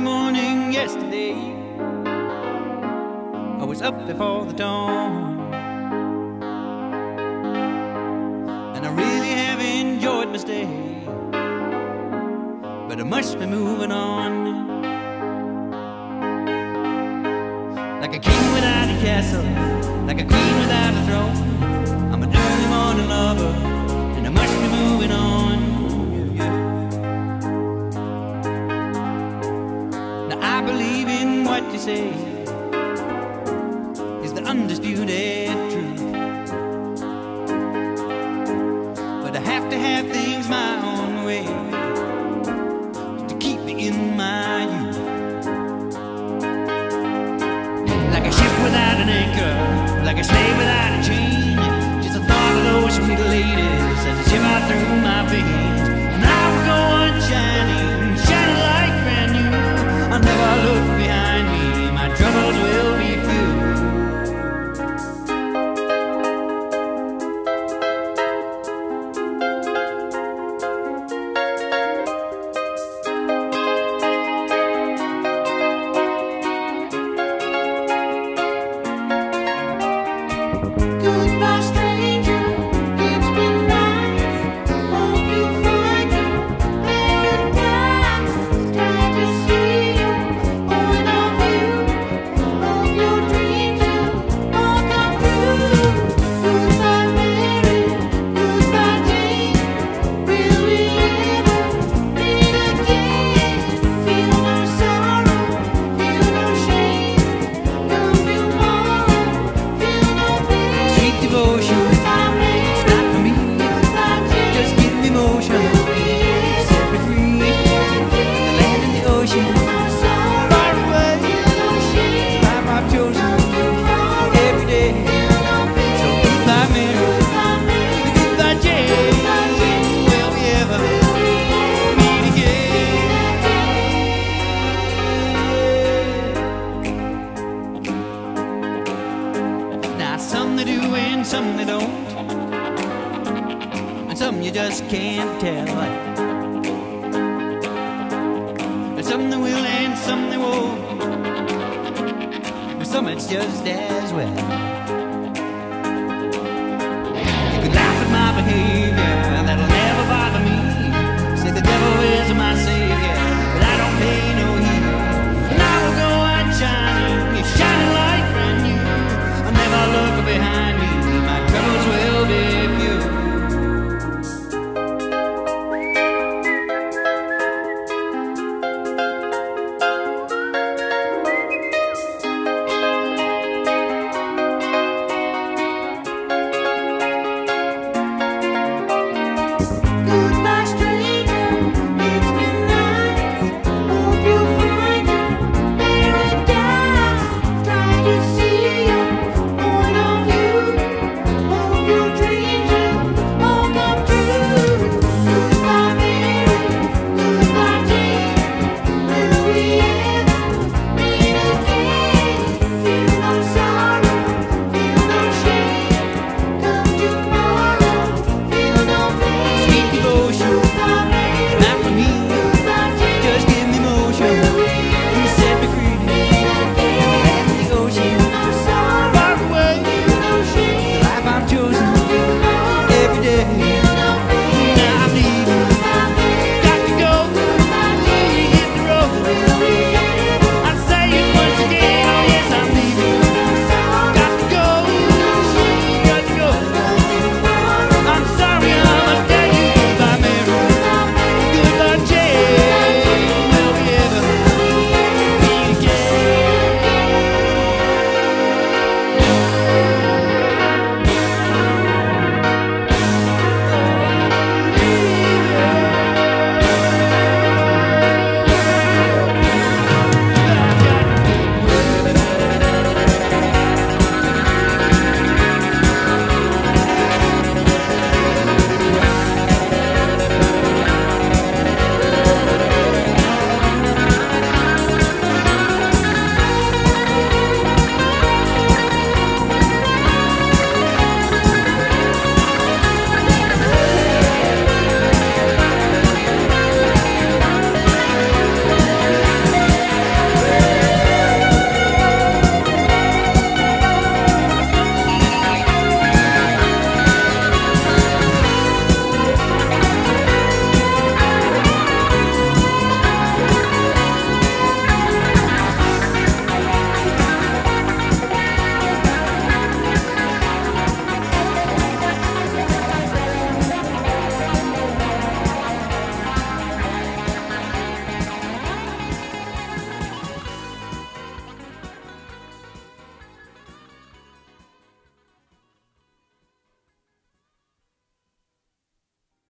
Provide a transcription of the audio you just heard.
morning yesterday. I was up before the dawn. And I really have enjoyed my stay. But I must be moving on. Like a king without a castle, like a queen without a throne. I'm an early morning lover, say is the undisputed truth. But I have to have things my own way to keep me in my youth. Like a ship without an anchor, like a slave without a chain. Just the thought of those sweet ladies as they shiver through my veins. Don't, and some you just can't tell. And some they will and some they won't, but some it's just as well.